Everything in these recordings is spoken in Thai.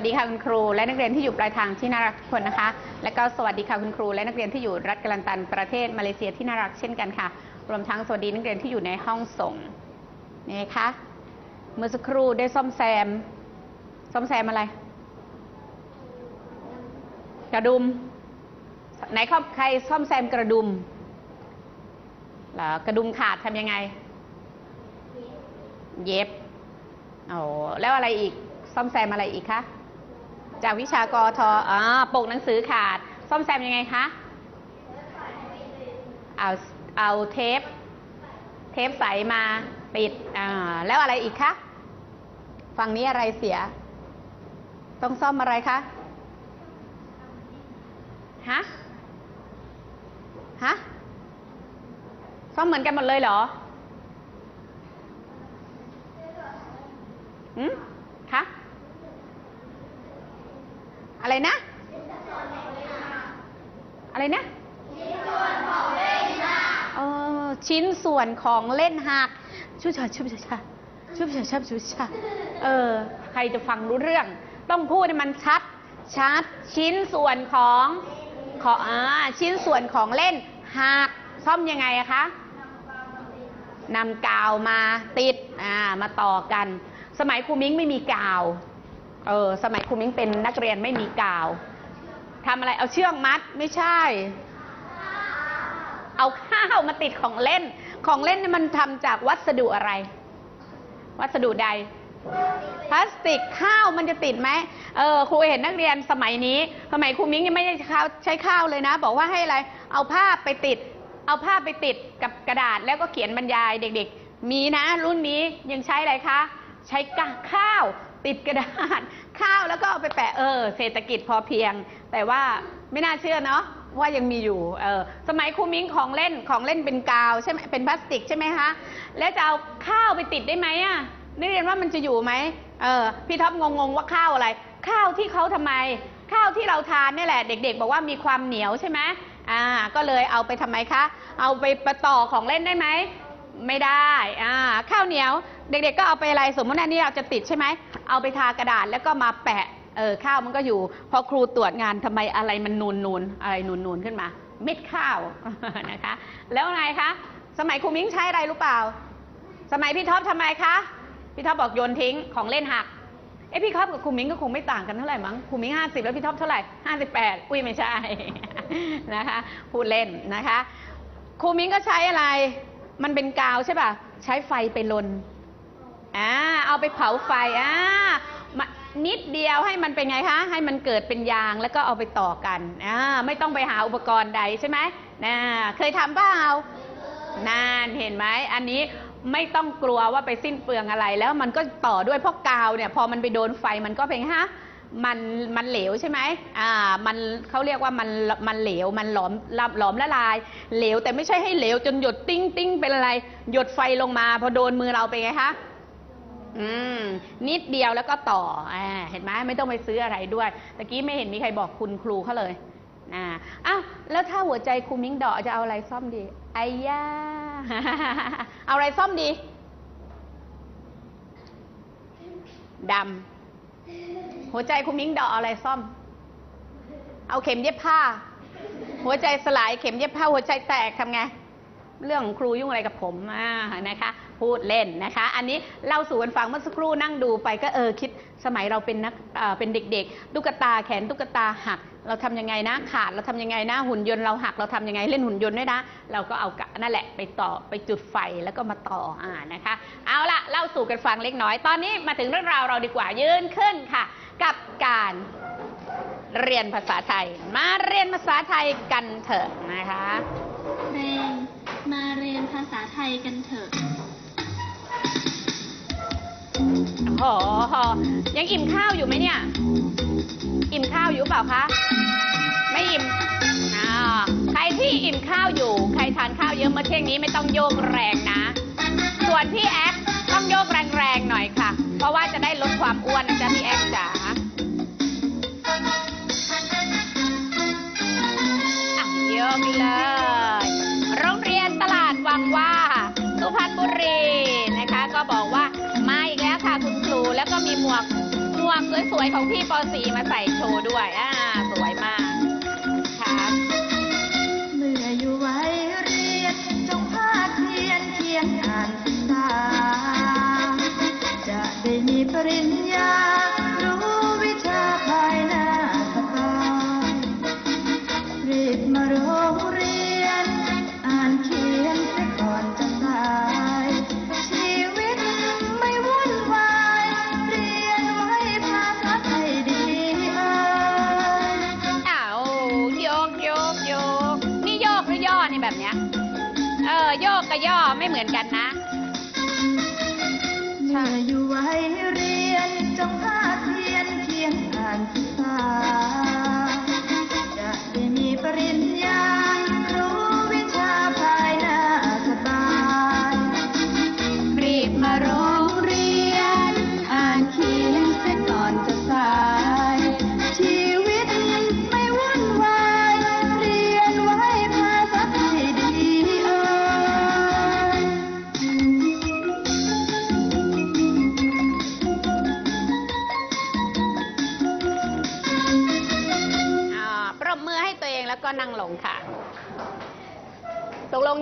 วัสดีค่ะคุณครู และนักเรียนที่อยู่ปลายทางที่น่ารักทุกคนนะคะ และก็สวัสดีค่ะคุณครู และนักเรียนที่อยู่รัฐกาลันตันประเทศมาเลเซียที่น่ารักเช่นกันค่ะ รวมทั้งสวัสดีนักเรียนที่อยู่ในห้องส่งนี่คะเมื่อสักครู่ได้ซ่อมแซม ซ่อมแซมอะไรกระดุมไหนครับใครซ่อมแซมกระดุมเหรอกระดุมขาดทำยังไง เย็บโอ้แล้วอะไรอีกซ่อมแซมอะไรอีกคะ จากวิชากอทอ่าปกหนังสือขาด ซ่อมแซมยังไงคะเอาเอาเทป เทปใสมาปิดอ่าแล้วอะไรอีกคะฝั่งนี้อะไรเสีย ต้องซ่อมอะไรคะฮะฮะซ่อมเหมือนกันหมดเลยเหรออืมคะ อะไร นะ อะไรนะเออชิ้นส่วนของเล่นหักชุบชาชุบชาชาชุบชาชุบชุบชาเออ ใครจะฟังรู้เรื่อง ต้องพูดให้มันชัด ชัด ชิ้นส่วนของของอ่าชิ้นส่วนของเล่นหักซ่อมยังไงอะคะนำกาวมาติดอ่ามาต่อกัน สมัยครูมิ้งไม่มีกาว เออสมัยครูมิ้งเป็นนักเรียนไม่มีกาวทำอะไรเอาเชือกมัดไม่ใช่ เอาข้าวมาติดของเล่น ของเล่นนี่มันทำจากวัสดุอะไร วัสดุใด พลาสติกข้าวมันจะติดไหมเออครูเห็นนักเรียนสมัยนี้ สมัยครูมิ้งยังไม่ได้ข้าวใช้ข้าวเลยนะ บอกว่าให้อะไร เอาผ้าไปติด เอาผ้าไปติดกับกระดาษแล้วก็เขียนบรรยายเด็ก ๆ มีนะ รุ่นนี้ยังใช้อะไรคะ ใช้กข้าว ติดกระดาษ ข้าวแล้วก็เอาไปแปะเออ เศรษฐกิจพอเพียง แต่ว่าไม่น่าเชื่อเนาะว่ายังมีอยู่เออสมัยครูมิ้งของเล่นของเล่นเป็นกาวใช่ไหมเป็นพลาสติกใช่ไหมคะแล้วจะเอาข้าวไปติดได้ไหมอะนักเรียนว่ามันจะอยู่ไหมเออพี่ท็อปงงๆว่าข้าวอะไร ข้าวที่เขาทำไม ข้าวที่เราทานนี่แหละ เด็ก ๆ บอกว่ามีความเหนียวใช่ไหมอ่าก็เลยเอาไปทำไมคะ เอาไปประต่อของเล่นได้ไหมไม่ได้อ่าข้าวเหนียว เด็กๆก็เอาไปอะไรสมมติอันนี้เราจะติดใช่ไหมเอาไปทากระดาษแล้วก็มาแปะเออข้าวมันก็อยู่ พอครูตรวจงานทำไมอะไรมันนูนนูนๆอะไรนูนนูนๆขึ้นมา เม็ดข้าวนะคะ แล้วไงคะสมัยครูมิ้งใช้อะไรรู้เปล่า สมัยพี่ท็อปทำไมคะพี่ท็อปบอกโยนทิ้งของเล่นหักเอ้พี่ท็อปกับครูมิ้งก็คงไม่ต่างกันเท่าไหร่มั้งครูมิ้งห้าสิบแล้วพี่ท็อปเท่าไหร่ห้าสิบแปดอุ้ยไม่ใช่นะคะพูดเล่นนะคะครูมิ้งก็ใช้อะไร มันเป็นกาวใช่ป่ะใช้ไฟไปลน อ่าเอาไปเผาไฟอ่านิดเดียวให้มันเป็นไงคะให้มันเกิดเป็นยางแล้วก็เอาไปต่อกันอ่าไม่ต้องไปหาอุปกรณ์ใดใช่ไหมนะเคยทำเปล่านานเห็นไหมอันนี้ไม่ต้องกลัวว่าไปสิ้นเปลืองอะไรแล้วมันก็ต่อด้วยเพราะกาวเนี่ยพอมันไปโดนไฟมันก็เป็นฮะมันมันเหลวใช่ไหมอ่า มันเขาเรียกว่ามันมันเหลว มันหลอมลหลอมละลาย เหลวแต่ไม่ใช่ให้เหลวจนหยดติ้งติ้งเป็นอะไร หยดไฟลงมา พอโดนมือเราเป็นไงคะ อืมนิดเดียวแล้วก็ต่ออ่าเห็นไหมไม่ต้องไปซื้ออะไรด้วยตะกี้ไม่เห็นมีใครบอกคุณครูเขาเลยอ่าอ้าวแล้วถ้าหัวใจครูมิ้งดอกจะเอาอะไรซ่อมดีไอ้ย่าเอาอะไรซ่อมดีดำหัวใจครูมิ้งดอกอะไรซ่อม เอาเข็มเย็บผ้า หัวใจสลายเข็มเย็บผ้าหัวใจแตกทำไง เรื่องของครูยุ่งอะไรกับผมอ่านะคะ พูดเล่นนะคะ อันนี้เล่าสู่กันฟังเมื่อสักครู่นั่งดูไปก็เออคิดสมัยเราเป็นนักเเป็นเด็กๆตุ๊กตาแขนตุ๊กตาหัก เราทำยังไงนะขาดเราทำยังไงนะหุ่นยนต์เราหักเราทำยังไงเล่นหุ่นยนต์ด้วยนะ เราก็เอากะนั่นแหละไปต่อไปจุดไฟแล้วก็มาต่ออ่านะคะ เอาละเล่าสู่กันฟังเล็กน้อยตอนนี้มาถึงเรื่องราวเราดีกว่ายืนขึ้นค่ะ กับการเรียนภาษาไทย มาเรียนภาษาไทยกันเถอะนะคะ ทยกันเถอะโอ้โหยังอิ่มข้าวอยู่ไหมเนี่ย อิ่มข้าวอยู่เปล่าคะ ไม่อิ่มอ่าใครที่อิ่มข้าวอยู่ ใครทานข้าวเยอะเมื่อเที่ยงนี้ไม่ต้องโยกแรงนะ ส่วนพี่แอ๊กต้องโยกแรงๆหน่อยค่ะ เพราะว่าจะได้ลดความอ้วนนะจ๊ะพี่แอ๊กจ๋าอะโยกเลย ของพี่ป .4 มาใส่โชว์ด้วย อ่า สวยมากครับเมื่ออยู่ไว้เรียนจงภาคเพียนเพียนอ่านศึกษาจะได้มีปริญ ให้เรียนจงภาคเพียนเพียงอ่านศึกษา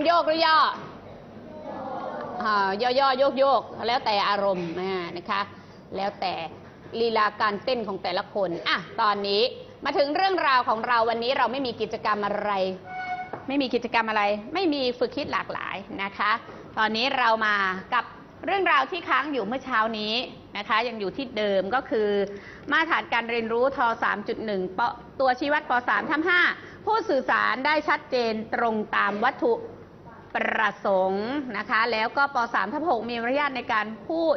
โยกหรือย่ออ่าย่อย่อโยกโยกแล้วแต่อารมณ์นะคะ แล้วแต่ลีลาการเต้นของแต่ละคนอะตอนนี้มาถึงเรื่องราวของเราวันนี้เราไม่มีกิจกรรมอะไร ไม่มีกิจกรรมอะไร ไม่มีฝึกคิดหลากหลายนะคะ ตอนนี้เรามากับเรื่องราวที่ค้างอยู่เมื่อเช้านี้นะคะ ยังอยู่ที่เดิมก็คือ มาตรฐานการเรียนรู้ท 3.1 ตัวชี้วัดป .3 ทั้ง5ผู้สื่อสารได้ชัดเจนตรงตามวัตถุ ประสงค์นะคะ แล้วก็ป .3 ทับ6มีมารยาทในการพูด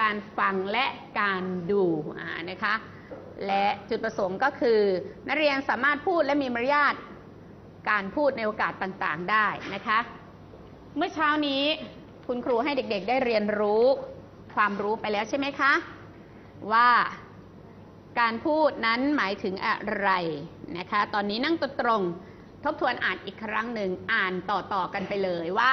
การฟังและการดูอ่านะคะ และจุดประสงค์ก็คือ นักเรียนสามารถพูดและมีมารยาทการพูดในโอกาสต่างๆได้นะคะ เมื่อเช้านี้คุณครูให้เด็กๆได้เรียนรู้ความรู้ไปแล้วใช่ไหมคะ ว่าการพูดนั้นหมายถึงอะไรนะคะ ตอนนี้นั่งตัวตรง ทบทวนอ่านอีกครั้งหนึ่งอ่านต่อๆกันไปเลยว่า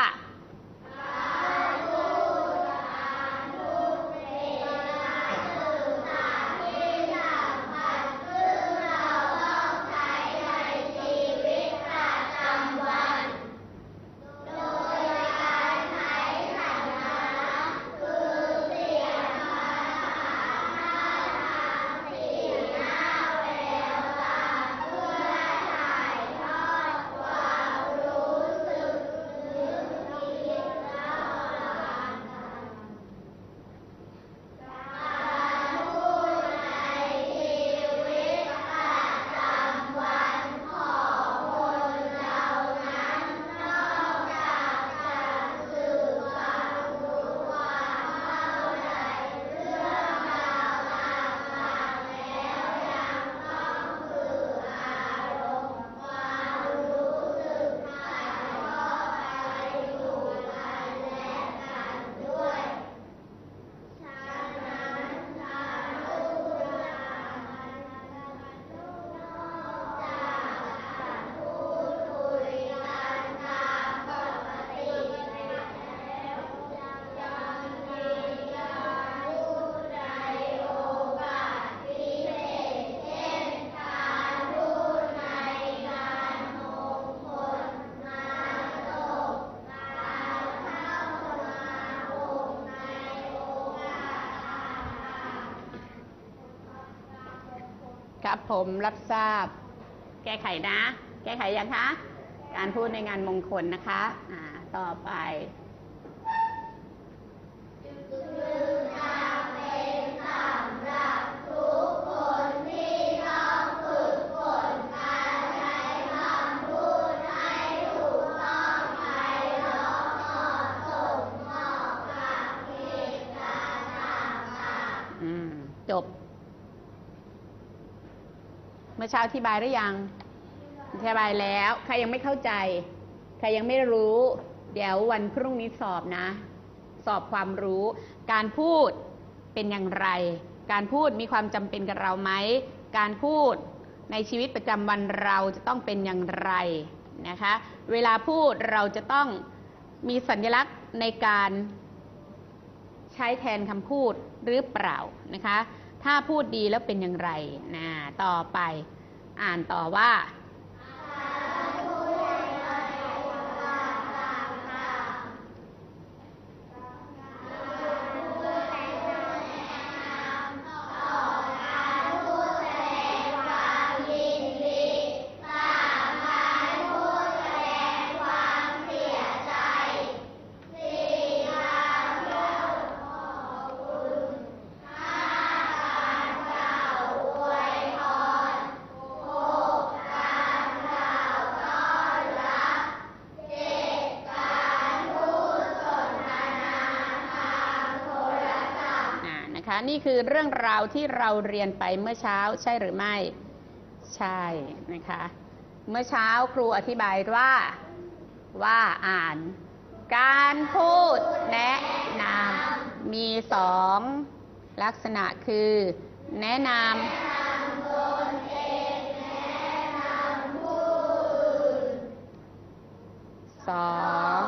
ครับผมรับทราบ แก้ไขนะ แก้ไขยังคะ การพูดในงานมงคลนะคะ อ่า ต่อไป มื่อเช้าอธิบายหรือยังอธิบายแล้ว ใครยังไม่เข้าใจ ใครยังไม่รู้ เดี๋ยววันพรุ่งนี้สอบนะ สอบความรู้ การพูดเป็นอย่างไร การพูดมีความจำเป็นกับเราไหม การพูดในชีวิตประจำวันเราจะต้องเป็นอย่างไรนะคะ เวลาพูดเราจะต้องมีสัญลักษณ์ในการใช้แทนคำพูดหรือเปล่านะคะ ถ้าพูดดีแล้วเป็นอย่างไรนะต่อไปอ่านต่อว่า นี่คือเรื่องราวที่เราเรียนไปเมื่อเช้าใช่หรือไม่ ใช่นะคะ เมื่อเช้าครูอธิบายว่า ว่าอ่าน การพูดแนะนำมีสองลักษณะคือ แนะนำสอง